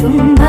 Should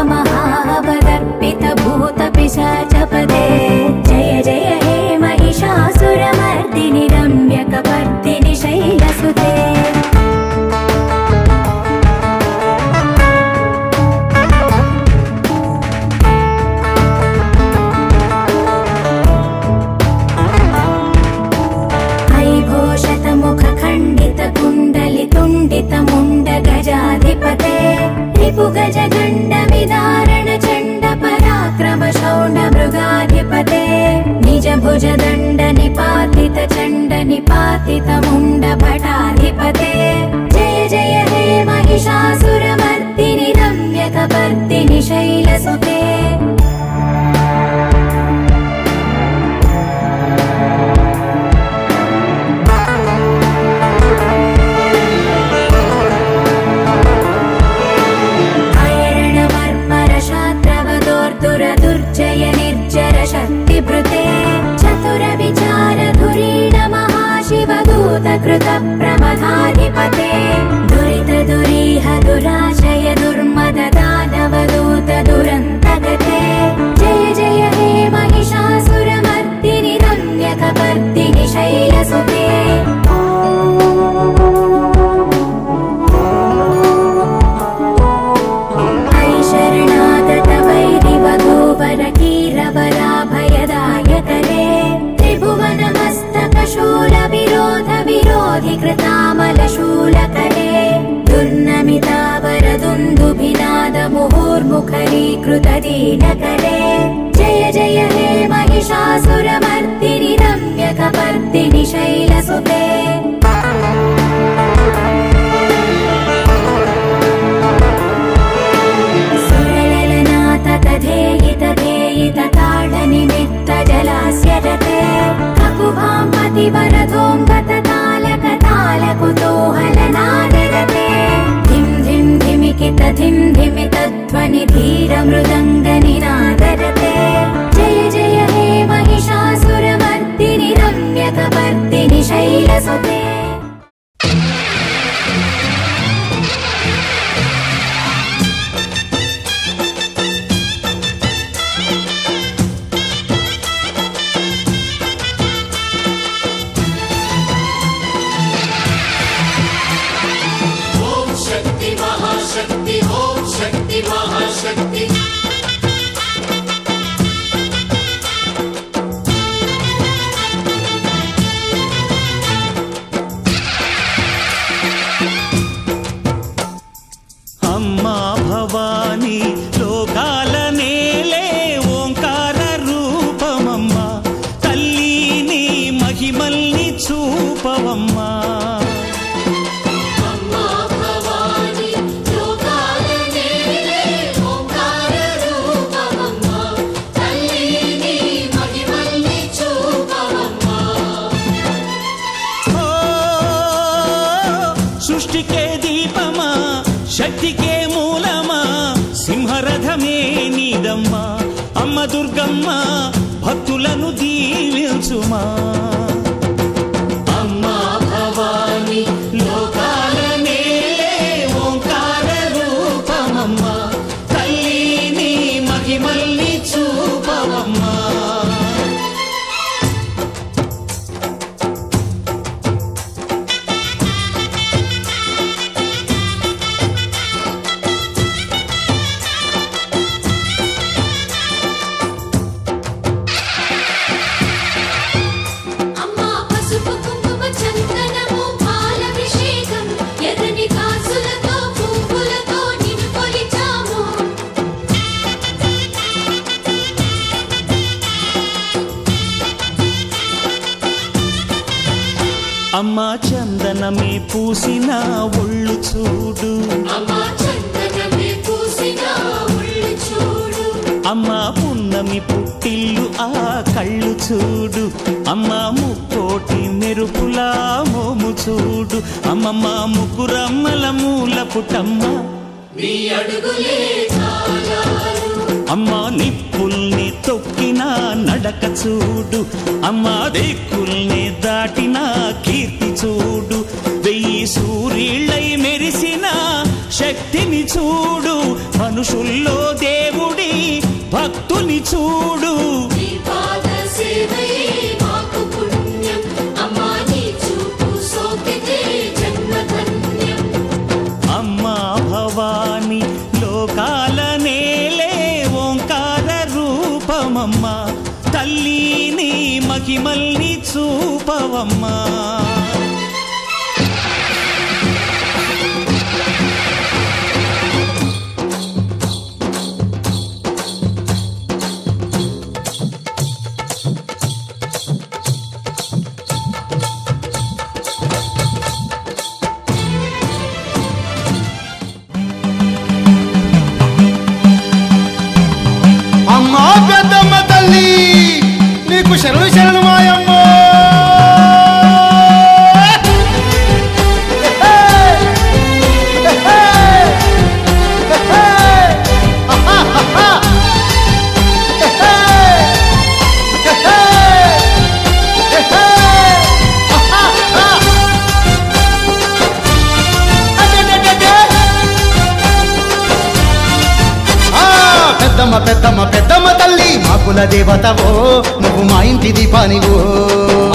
ఒళ్ళు చూడు. అమ్మా పున్నమి పుట్టిల్లు ఆ కళ్ళు చూడు. అమ్మా ముక్కోటి మెరుపులా మోము చూడు. అమ్మమ్మ ముగ్గురమ్మల మూల పుట్టమ్మ. అమ్మా నిప్పుల్ని తొక్కిన నడక చూడు. అమ్మా దిక్కుల్ని దాటిన కీర్తి చూడు. సూర్యుళ్ళై మెరిసిన శక్తిని చూడు. మనుషుల్లో దేవుడి భక్తుని చూడు. అమ్మా నీ చూపు సోకితే జన్మధన్యం. అమ్మా భవాని లోకాల నేలే ఓంకార రూపమమ్మా. తల్లి నీ మహిమల్ని చూపవమ్మా. దీపానివో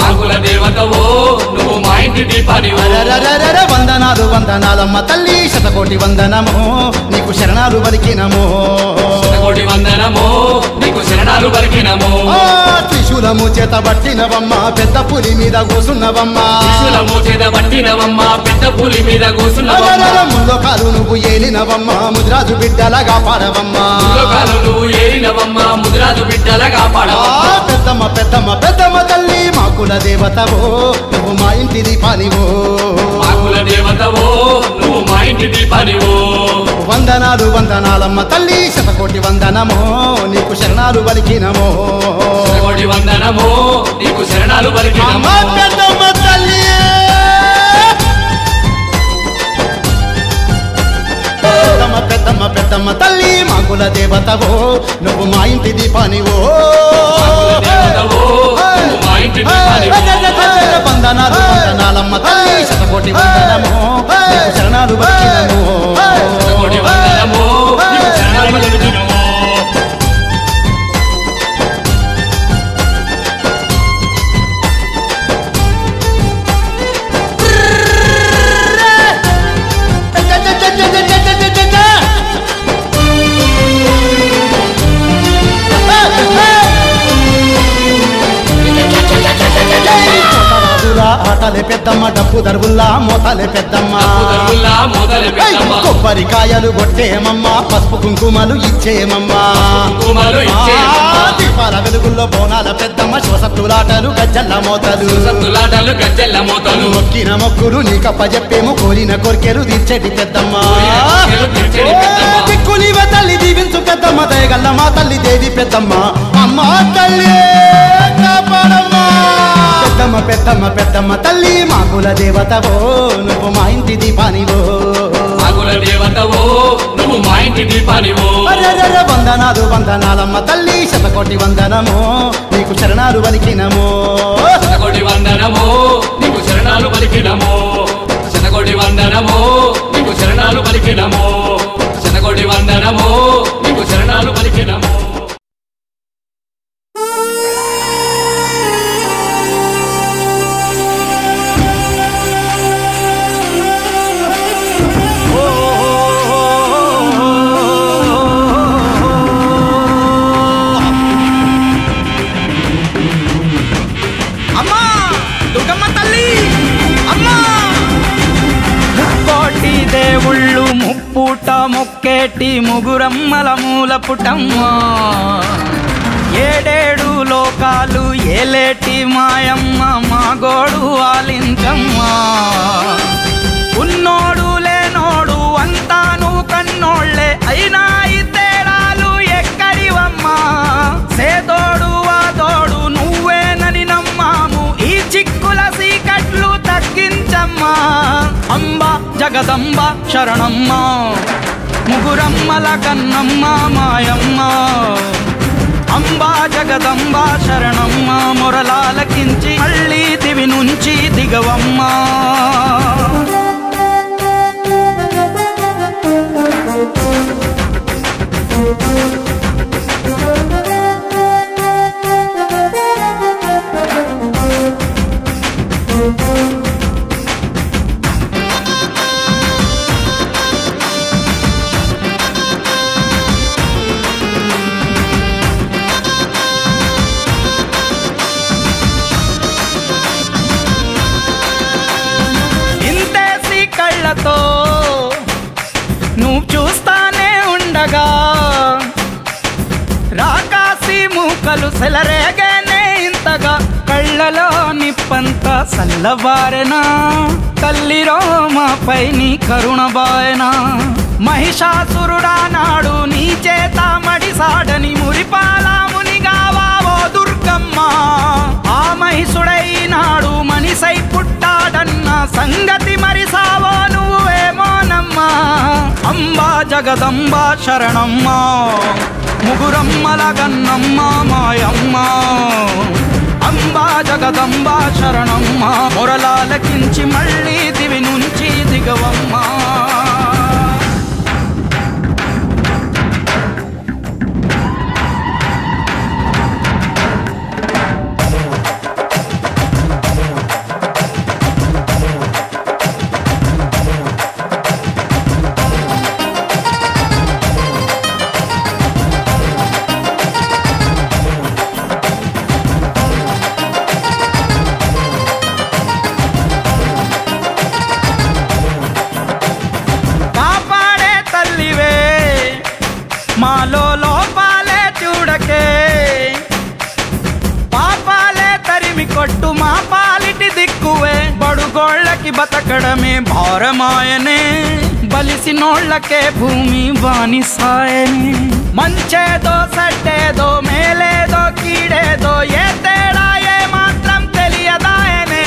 ఆకుల దేవతవో నువ్వు మా ఇంటి దీపానివో అరరరరర వందనాలు వందనాలమ్మ తల్లి శతకోటి వందనము నీకు శరణాలు పలికినము కోటి వందనమో పలికినమో ఆ, త్రిశూలము చేత పట్టినవమ్మ పెద్ద పులి మీద కూసున్నవమ్మ. త్రిశూలము చేత పట్టినవమ్మ పెద్ద పులి మీద కూసున్నవమ్మ. ముల్లకాలు నువ్వు ఏలినవమ్మ ముద్రాజు బిడ్డలగా పాడవమ్మ. లోకాలు నువ్వు ఏలినవమ్మ ముదిరాజు బిడ్డలగా పాడవమ్మ. పెద్దమ్మ పెద్దమ్మ పెద్దమ్మ తల్లి మా కుల దేవతవో నువ్వు మా ఇంటి దీపానివో. ఆకుల దేవతవో నువ్వు మా ఇంటి దీపానివో వందనాలు వందనాలమ్మ తల్లి శతకోటి వందనమో నీకు శరణాలు పలికినమో. శతకోటి వందనమో నీకు శరణాలు అమ్మ పెద్దమ్మ పెద్దమ్మ తల్లి మా కుల దేవతవో నువ్వు మా ఇంటి దీపానివో. దేవతవో, నువ్వు మా ఇంటి దీపానివో. వందనాలు వందనాలమ్మ తల్లి శతకోటి వందనమో శరణాలు శరణాలు కొబ్బరికాయలు కొట్టేమమ్మ పసుపు కుంకుమలు ఇచ్చేమమ్మా దీపాల వెలుగుల్లో బోనాల పెద్దమ్మ శివసత్తులాటలు గజ్జల్ల మోతలు. గజ్జెల్ల మూతలు. మొక్కిన మొక్కులు నీకప్ప చెప్పేము కోరిన కోరికెలు తీర్చేటి పెద్దమ్మ. దిక్కులివ తల్లి దీవించు పెద్దమ్మ దయగల్ల మా తల్లి దేవి పెద్దమ్మ. అమ్మ తల్లి కాపాడమ్మా. పెద్దమ్మ పెద్దమ్మ పెద్దమ్మ తల్లి మా కుల దేవతవో నువ్వు మా ఇంటి దీపానివో. ఆకుల దేవతవో నువ్వు మా ఇంటి దీపానివో వందనాలు వందనాలమ్మ తల్లి శతకోటి వందనము నీకు శరణాలు వలికినము శతకోటి వందనమో నీకు శరణాలు పలికినమో. శతకోటి వందనమో నీకు శరణాలు పలికినమో. శతకోటి వందనమో నీకు శరణాలు పలికినమో. దేవుళ్ళు ముప్పుట మొక్కేటి ముగురమ్మల మూల పుటమ్మా. ఏడేడు లోకాలు ఏలేటి మాయమ్మ మా గోడు ఆలించమ్మా. ఉన్నోడు లేనోడు అంతా నువ్వు కన్నోళ్ళే అయినా ఈ తేడాలు ఎక్కడివమ్మా? సేదోడు తగ్గించమ్మా అంబ జగదంబ శరణమ్మ. ముగురమ్మల కన్నమ్మ మాయమ్మ. అంబా జగదంబా శరణమ్మ మొరలాలకించి మళ్ళీ దివి నుంచి దిగవమ్మ. సెలరేగానే ఇంతగా కళ్ళలో నిప్పంత సల్లబారెనా తల్లి రోమపై నీ కరుణ బాయనా. మహిషాసురుడా నాడు నీ చేత మడిసాడని మురిపాల మునిగావావో దుర్గమ్మ. ఆ మహిషుడైనాడు మనిసై పుట్టాడన్న సంగతి మరిసావో నువ్వేమోనమ్మా అంబా జగదంబ శరణమ్మ ముగురమ్మల గన్నమ్మ మాయమ్మ. అంబా జగదంబ శరణమ్మ మొరలాలకించి మళ్ళీ దివి నుంచి దిగవమ్మా. రామాయణే బలిసినోళ్ళకే భూమి వాణి సాయనే మంచేదో సట్టేదో మేలేదో కీడేదో ఏ తేడా ఏ మాత్రం తెలియదాయనే.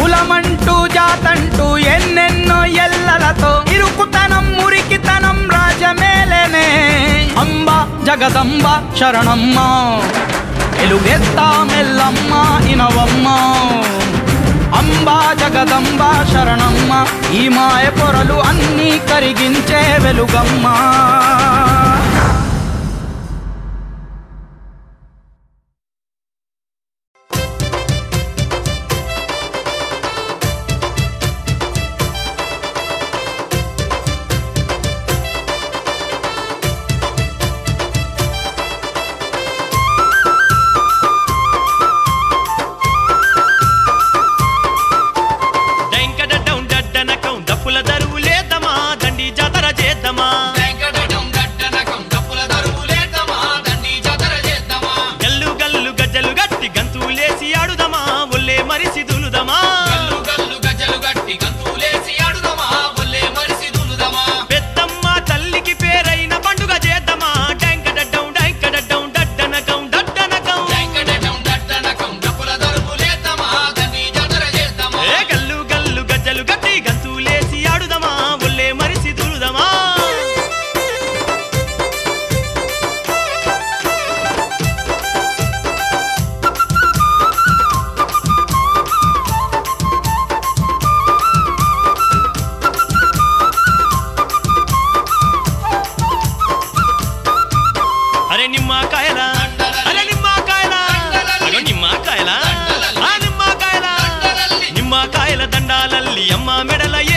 కులమంటూ జాతంటూ ఎన్నెన్నో ఎల్లలతో ఇరుకుతనం మురికితనం రాజమేలేనే. అంబ జగదంబ శరణమ్మ ఎలుగెత్తా మెల్లమ్మ ఇనవమ్మ. అంబా జగదంబా శరణమ్మ ఈ మాయ పొరలు అన్నీ కరిగించే వెలుగమ్మా. சொல்லி அம்மா மெடலையே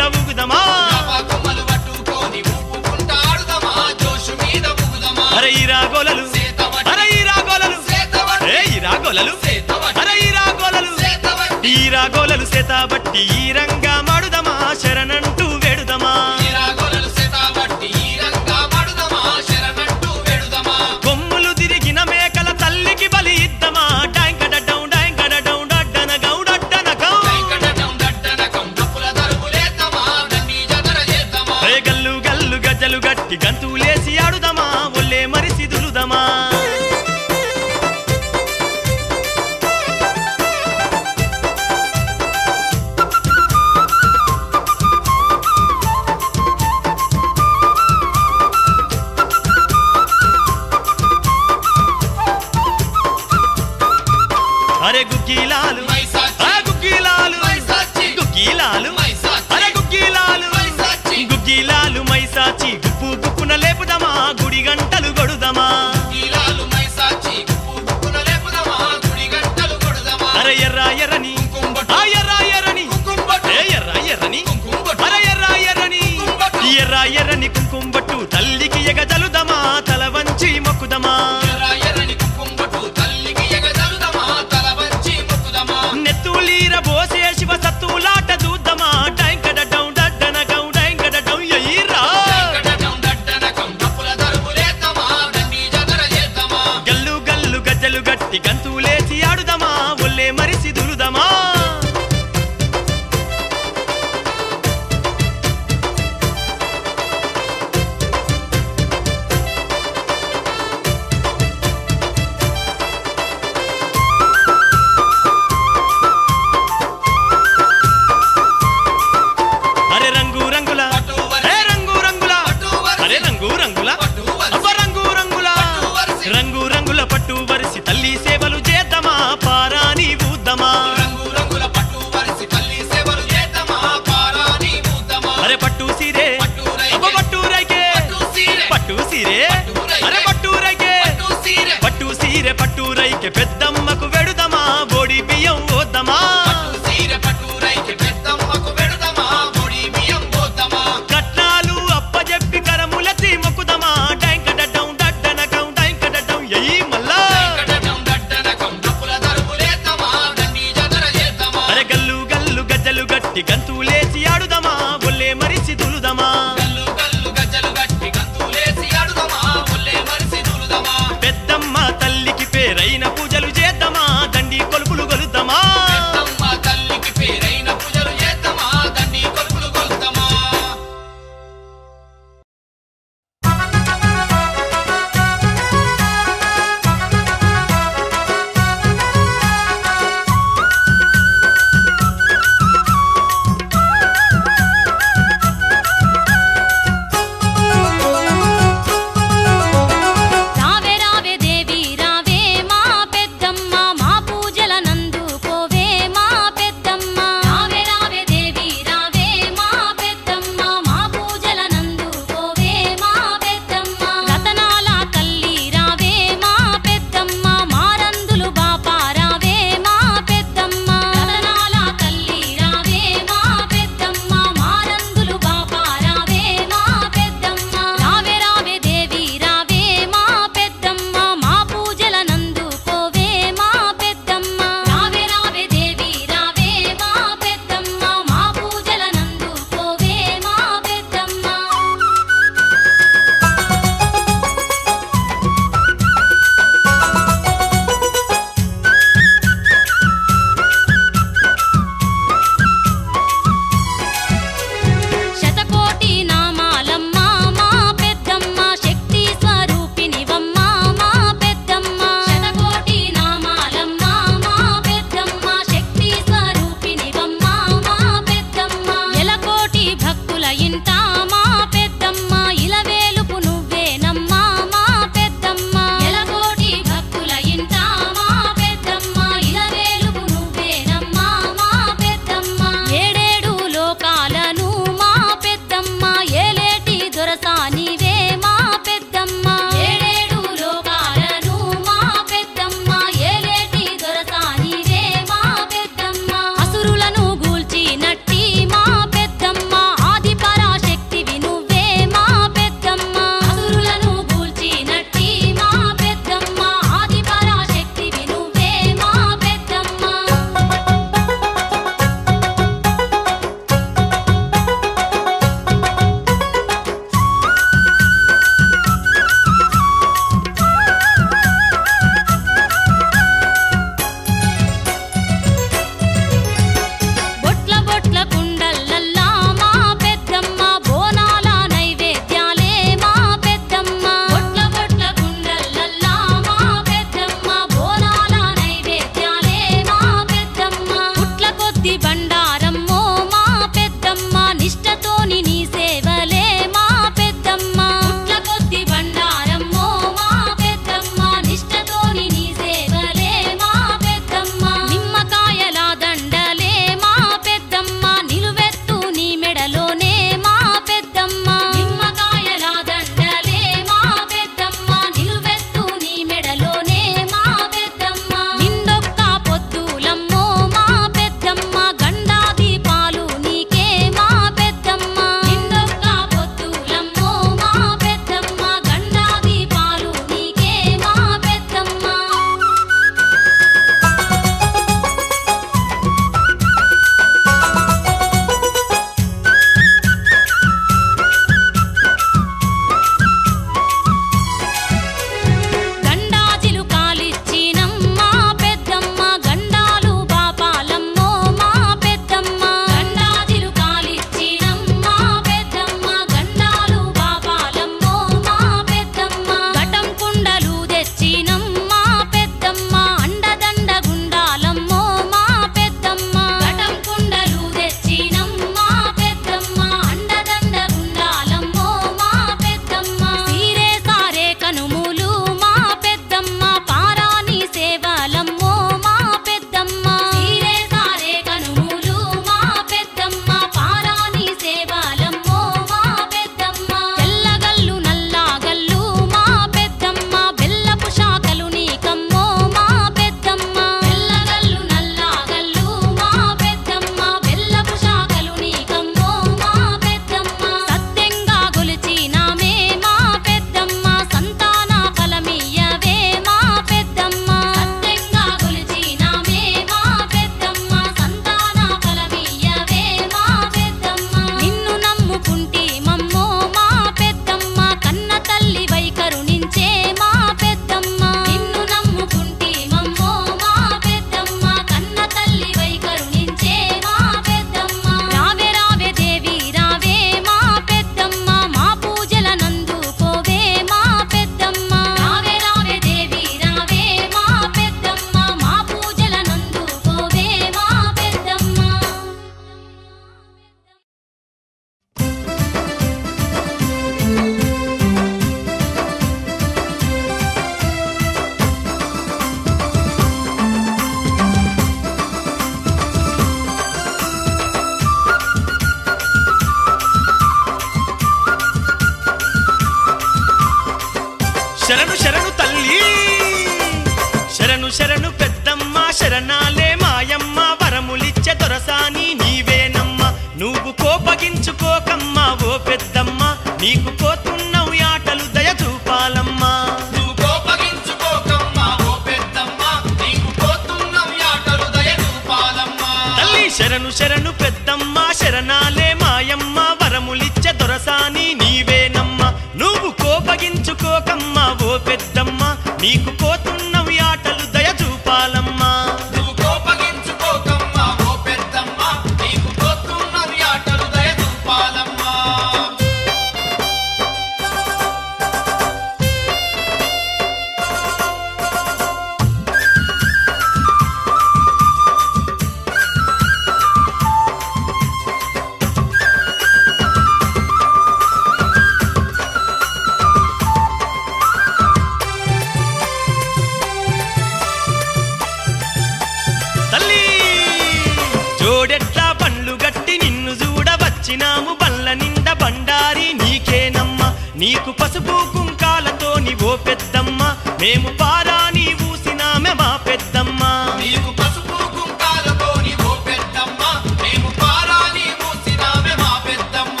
నీకు పసుపు కుంకాలతో నీవో పెద్దమ్మ. మేము పారా నీ ఊసినామె మా పెద్దమ్మ. నీకు పసుపు కుంకాలతో నీవో పెద్దమ్మ. మేము పారా నీ ఊసినామె మా పెద్దమ్మ.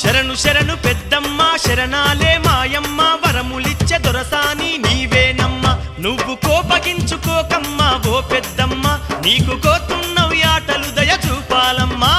శరణు శరణు పెద్దమ్మ శరణాలే మాయమ్మ. వరములిచ్చ దొరసాని నీవేనమ్మ. నువ్వు కోపగించుకోకమ్మ ఓ పెద్దమ్మ. నీకు కోతున్నవి ఆటలు దయ చూపాలమ్మా.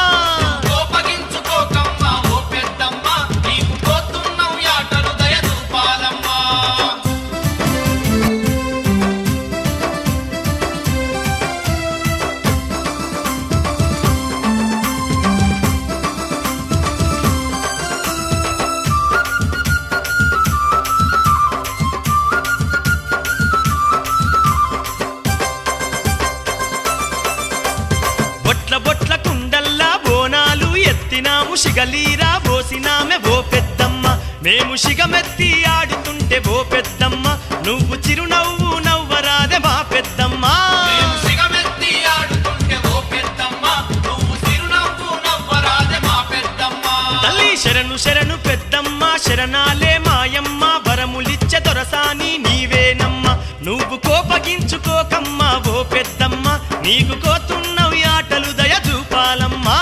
కౌశికమెత్తి ఆడుతుంటే ఓ పెద్దమ్మ నువ్వు చిరునవ్వు నవ్వరాదే మా పెద్దమ్మ. తల్లి శరణు శరణు పెద్దమ్మ శరణాలే మాయమ్మ వరములిచ్చ దొరసాని నీవేనమ్మ. నువ్వు కోపగించుకోకమ్మ ఓ పెద్దమ్మ నీకు కోతున్నావు ఆటలు దయ చూపాలమ్మా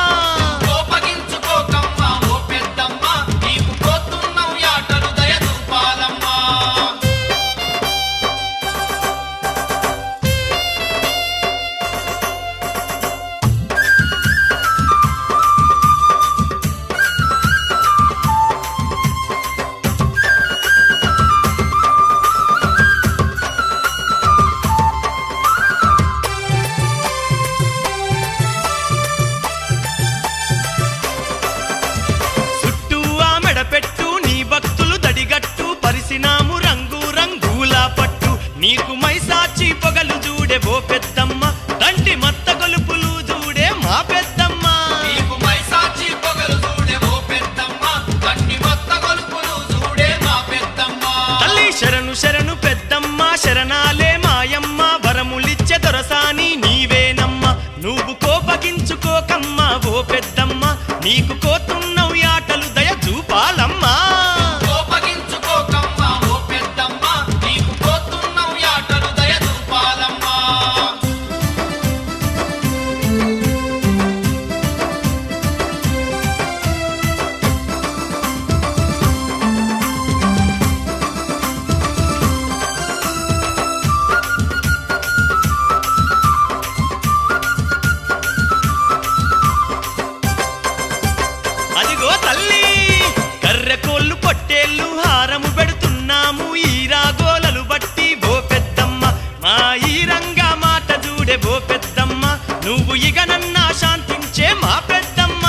ఇక నన్నా శాంతించే మా పెద్దమ్మ.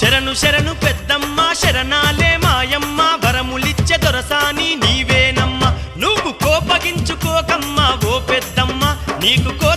శరణు శరణు పెద్దమ్మ శరణాలే మాయమ్మ. వరములిచ్చే దొరసాని నీవేనమ్మ. నువ్వు కోపగించుకోకమ్మా ఓ పెద్దమ్మ. నీకు కో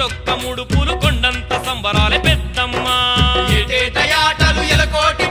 ఒకటొక్క మూడు పూలు కొండంత సంబరాలే పెద్దమ్మా. ఏటేటయాటలు ఎలకోటి